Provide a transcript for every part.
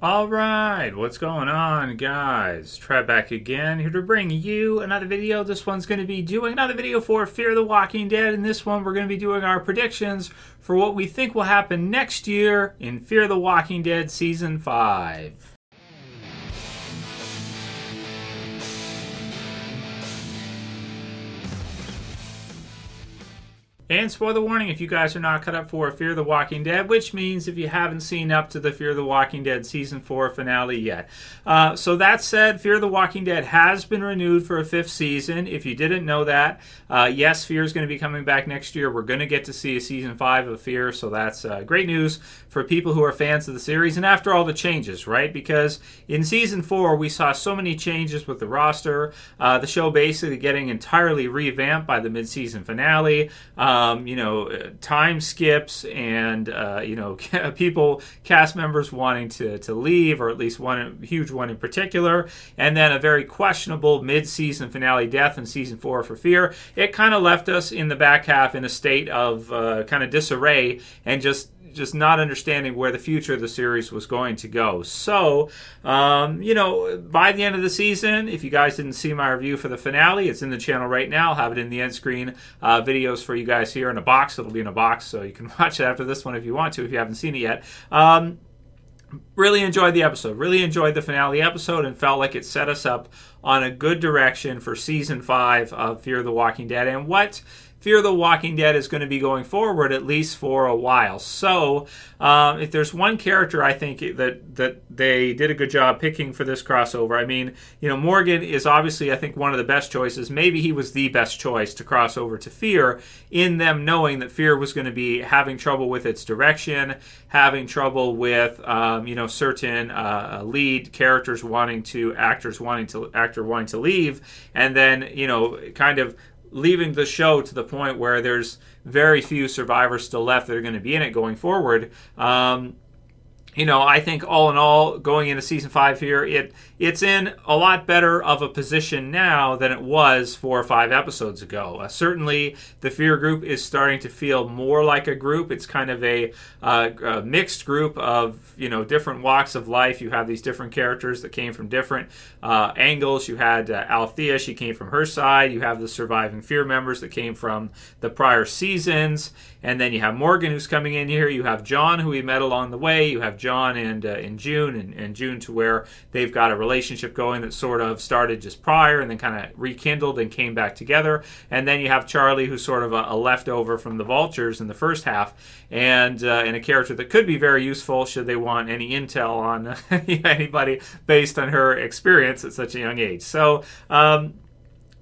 All right, what's going on, guys? Trev back again here to bring you another video. This one's going to be doing another video for Fear the Walking Dead. In this one, we're going to be doing our predictions for what we think will happen next year in Fear the Walking Dead Season 5. And spoiler warning if you guys are not cut up for Fear the Walking Dead, which means if you haven't seen up to the Fear of the Walking Dead season 4 finale yet. Uh, so, that said, Fear the Walking Dead has been renewed for a fifth season. If you didn't know that, uh, yes, Fear is going to be coming back next year. We're going to get to see a season 5 of Fear, so that's uh, great news for people who are fans of the series. And after all the changes, right? Because in season 4, we saw so many changes with the roster, uh, the show basically getting entirely revamped by the mid season finale. Um, um, you know, time skips and, uh, you know, people, cast members wanting to, to leave, or at least one huge one in particular, and then a very questionable mid season finale death in season four for Fear. It kind of left us in the back half in a state of uh, kind of disarray and just just not understanding where the future of the series was going to go. So, um, you know, by the end of the season, if you guys didn't see my review for the finale, it's in the channel right now. I'll have it in the end screen uh, videos for you guys here in a box. It'll be in a box, so you can watch it after this one if you want to, if you haven't seen it yet. Um, really enjoyed the episode. Really enjoyed the finale episode and felt like it set us up on a good direction for season five of Fear the Walking Dead. And what Fear the Walking Dead is going to be going forward at least for a while. So, um, if there's one character I think that that they did a good job picking for this crossover, I mean, you know, Morgan is obviously I think one of the best choices. Maybe he was the best choice to cross over to Fear in them knowing that Fear was going to be having trouble with its direction, having trouble with um, you know certain uh, lead characters wanting to actors wanting to actor wanting to leave, and then you know kind of leaving the show to the point where there's very few survivors still left that are going to be in it going forward. Um, you know, I think all in all, going into season five here, it it's in a lot better of a position now than it was four or five episodes ago. Uh, certainly, the Fear group is starting to feel more like a group. It's kind of a, uh, a, mixed group of you know different walks of life. You have these different characters that came from different uh, angles. You had uh, Althea; she came from her side. You have the surviving Fear members that came from the prior seasons, and then you have Morgan who's coming in here. You have John who we met along the way. You have John and uh, in June and, and June to where they've got a relationship going that sort of started just prior and then kind of rekindled and came back together. And then you have Charlie, who's sort of a, a leftover from the Vultures in the first half, and uh, and a character that could be very useful should they want any intel on anybody based on her experience at such a young age. So. Um,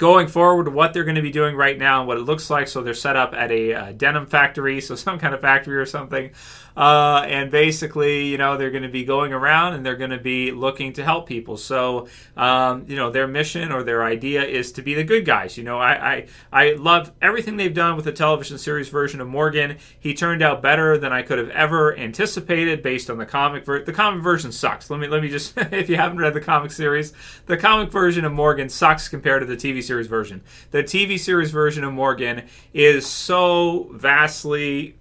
going forward, what they're going to be doing right now and what it looks like. So they're set up at a uh, denim factory, so some kind of factory or something. Uh, and basically, you know, they're going to be going around and they're going to be looking to help people. So, um, you know, their mission or their idea is to be the good guys. You know, I, I, I love everything they've done with the television series version of Morgan. He turned out better than I could have ever anticipated based on the comic. Ver- the comic version sucks. Let me let me just, if you haven't read the comic series, the comic version of Morgan sucks compared to the TV series version. The TV series version of Morgan is so vastly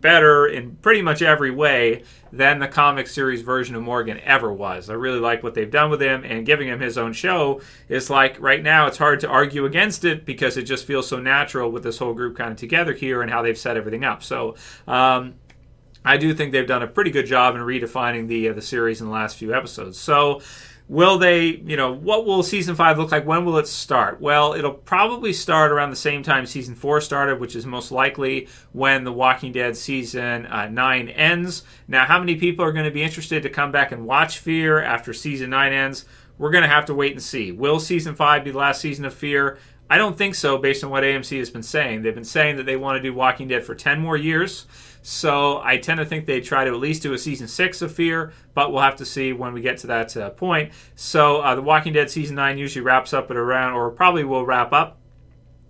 better in pretty much every way than the comic series version of Morgan ever was. I really like what they've done with him, and giving him his own show is like right now it's hard to argue against it because it just feels so natural with this whole group kind of together here and how they've set everything up. So, um, I do think they've done a pretty good job in redefining the uh, the series in the last few episodes. So Will they, you know, what will season five look like? When will it start? Well, it'll probably start around the same time season four started, which is most likely when The Walking Dead season uh, nine ends. Now, how many people are going to be interested to come back and watch Fear after season nine ends? We're going to have to wait and see. Will season five be the last season of Fear? I don't think so, based on what AMC has been saying. They've been saying that they want to do Walking Dead for 10 more years. So I tend to think they try to at least do a season six of Fear, but we'll have to see when we get to that uh, point. So uh, The Walking Dead season nine usually wraps up at around, or probably will wrap up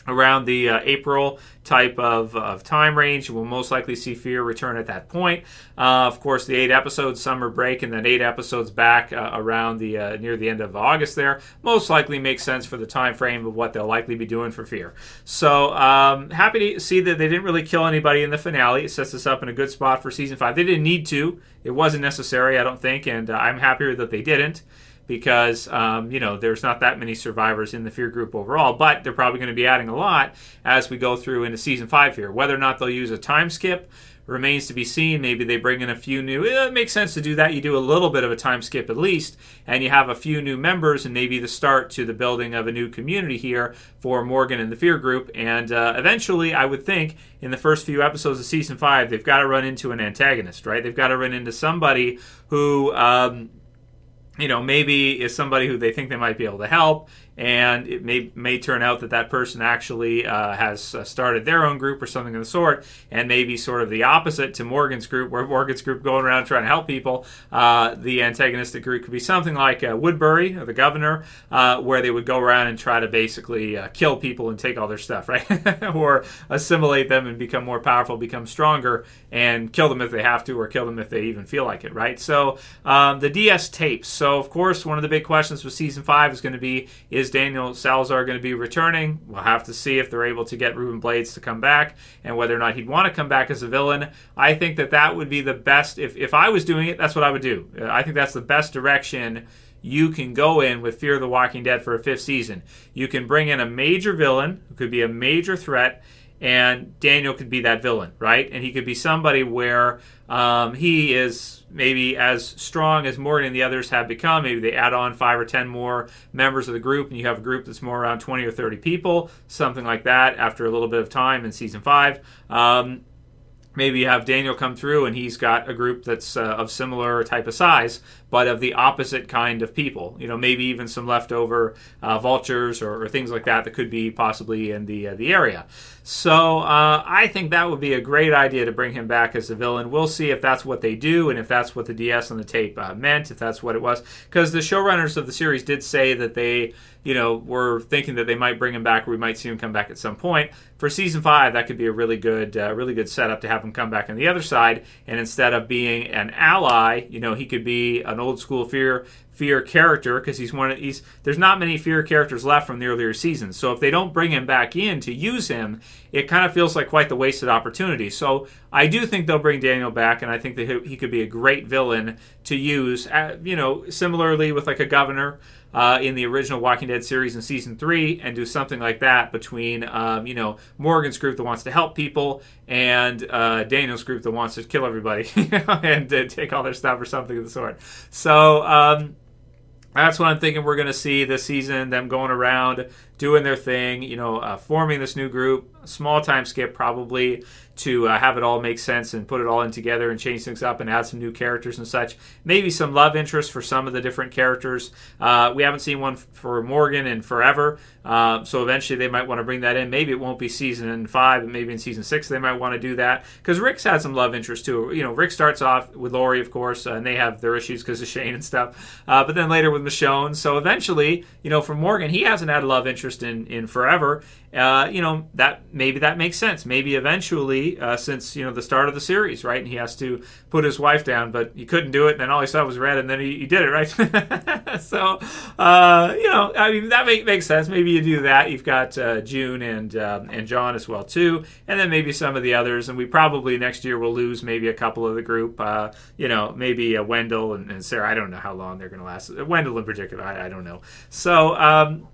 around the uh, April type of, of time range. We'll most likely see Fear return at that point. Uh, of course, the eight episodes summer break and then eight episodes back uh, around the uh, near the end of August. There most likely makes sense for the time frame of what they'll likely be doing for Fear. So um, happy to see that they didn't really kill anybody in the finale. It sets us up in a good spot for season five. They didn't need to. It wasn't necessary, I don't think, and uh, I'm happier that they didn't because um, you know there's not that many survivors in the fear group overall but they're probably going to be adding a lot as we go through into season five here. Whether or not they'll use a time skip remains to be seen. Maybe they bring in a few new it makes sense to do that. You do a little bit of a time skip at least and you have a few new members and maybe the start to the building of a new community here for morgan and the fear group. And uh, eventually i would think in the first few episodes of season five they've got to run into an antagonist right? They've got to run into somebody who um, you know, maybe is somebody who they think they might be able to help, and it may may turn out that that person actually uh, has uh, started their own group or something of the sort, and maybe sort of the opposite to Morgan's group, where Morgan's group going around trying to help people. Uh, the antagonistic group could be something like uh, Woodbury, the governor, uh, where they would go around and try to basically kill people and take all their stuff, right, or assimilate them and become more powerful, become stronger, and kill them if they have to, or kill them if they even feel like it, right? So um, the DS tapes. So of course, one of the big questions with season five is going to be is is Daniel Salazar going to be returning? We'll have to see if they're able to get Ruben Blades to come back and whether or not he'd want to come back as a villain. I think that that would be the best. If, if I was doing it, that's what I would do. I think that's the best direction you can go in with Fear of the Walking Dead for a fifth season. You can bring in a major villain who could be a major threat and Daniel could be that villain, right? And he could be somebody where um, he is maybe as strong as Morgan and the others have become. Maybe they add on five or ten more members of the group, and you have a group that's more around 20 or 30 people, something like that, after a little bit of time in season five. Um, maybe you have Daniel come through and he's got a group that's uh, of similar type of size, but of the opposite kind of people. You know, maybe even some leftover uh, vultures or, or, things like that that could be possibly in the uh, the area. So uh, I think that would be a great idea to bring him back as a villain. We'll see if that's what they do and if that's what the DS on the tape uh, meant, if that's what it was, because the showrunners of the series did say that they you know, we're thinking that they might bring him back. Or we might see him come back at some point for season five. That could be a really good, uh, really good setup to have him come back on the other side. And instead of being an ally, you know, he could be an old school fear fear character because he's one of he's there's not many fear characters left from the earlier seasons so if they don't bring him back in to use him it kind of feels like quite the wasted opportunity so i do think they'll bring daniel back and i think that he could be a great villain to use uh, you know similarly with like a governor uh, in the original Walking Dead series in season three and do something like that between, um, you know, Morgan's group that wants to help people and uh, Daniel's group that wants to kill everybody and uh, take all their stuff or something of the sort. So, um, that's what I'm thinking we're going to see this season. Them going around, doing their thing, you know, uh, forming this new group. Small time skip probably to uh, have it all make sense and put it all in together and change things up and add some new characters and such. Maybe some love interest for some of the different characters. Uh, we haven't seen one for Morgan in forever, uh, so eventually they might want to bring that in. Maybe it won't be season five, but maybe in season six they might want to do that because Rick's had some love interest too. You know, Rick starts off with Lori, of course, and they have their issues because of Shane and stuff, uh, but then later with Michonne. So eventually, you know, for Morgan, he hasn't had a love interest in in forever, uh, you know that maybe that makes sense. Maybe eventually, uh, since you know the start of the series, right? And he has to put his wife down, but he couldn't do it. And then all he saw was red, and then he, he did it, right? so uh, you know, I mean, that make, makes sense. Maybe you do that. You've got uh, June and um, and John as well too, and then maybe some of the others. And we probably next year will lose maybe a couple of the group. Uh, you know, maybe Wendell and, and, Sarah. I don't know how long they're going to last. Wendell in particular, I, I don't know. So. Um,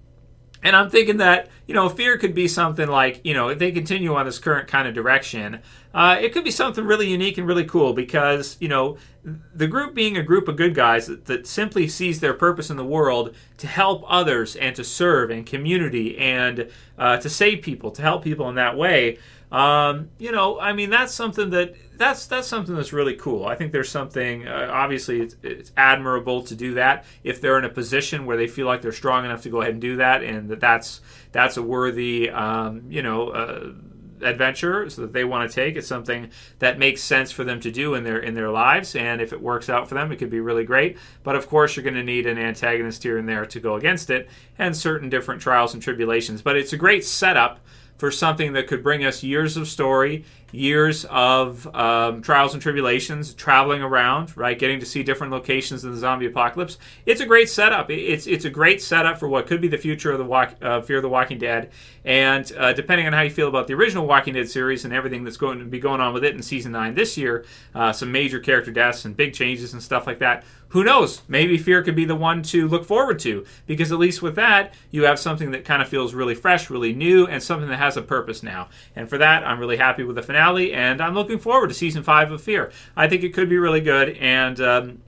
and I'm thinking that, you know, fear could be something like, you know, if they continue on this current kind of direction, uh, it could be something really unique and really cool because, you know, the group being a group of good guys that, that simply sees their purpose in the world to help others and to serve and community and uh, to save people, to help people in that way. Um, you know, I mean, that's something that that's that's something that's really cool. I think there's something. Uh, obviously, it's, it's, admirable to do that if they're in a position where they feel like they're strong enough to go ahead and do that, and that that's that's a worthy, um, you know. Uh, adventure so that they want to take. It's something that makes sense for them to do in their in their lives, and if it works out for them, it could be really great. But of course, you're going to need an antagonist here and there to go against it, and certain different trials and tribulations. But it's a great setup for something that could bring us years of story, years of um, trials and tribulations, traveling around, right, getting to see different locations in the zombie apocalypse. It's a great setup. It's it's a great setup for what could be the future of the walk, uh, Fear the Walking Dead. And uh, depending on how you feel about the original Walking Dead series and everything that's going to be going on with it in season nine this year, uh, some major character deaths and big changes and stuff like that who knows? Maybe Fear could be the one to look forward to because at least with that, you have something that kind of feels really fresh, really new, and something that has a purpose now. And for that, I'm really happy with the finale, and I'm looking forward to season five of Fear. I think it could be really good, and. Um,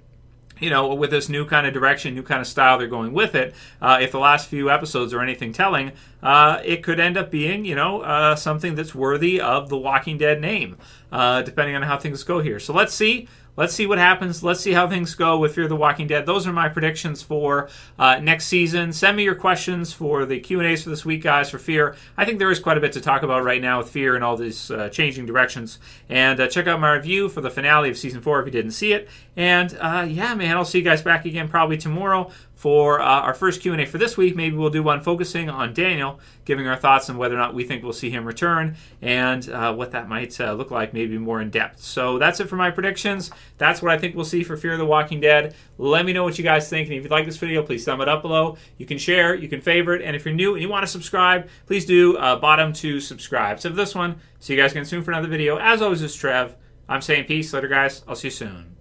you know, with this new kind of direction, new kind of style they're going with it, uh, if the last few episodes are anything telling, uh, it could end up being, you know, uh, something that's worthy of the Walking Dead name, uh, depending on how things go here. So let's see. Let's see what happens. Let's see how things go with Fear the Walking Dead. Those are my predictions for uh, next season. Send me your questions for the Q and A's for this week, guys. For Fear, I think there is quite a bit to talk about right now with Fear and all these uh, changing directions. And uh, check out my review for the finale of season four if you didn't see it. And uh, yeah, man, I'll see you guys back again probably tomorrow for uh, our first q&a for this week. Maybe we'll do one focusing on daniel giving our thoughts on whether or not we think we'll see him return and uh, what that might uh, look like maybe more in depth. So that's it for my predictions. That's what i think we'll see for fear of the walking dead. Let me know what you guys think and if you like this video please thumb it up below. You can share you can favorite and if you're new and you want to subscribe please do uh, bottom to subscribe. So this one see you guys again soon for another video. As always is trev. I'm saying peace. Later guys. I'll see you soon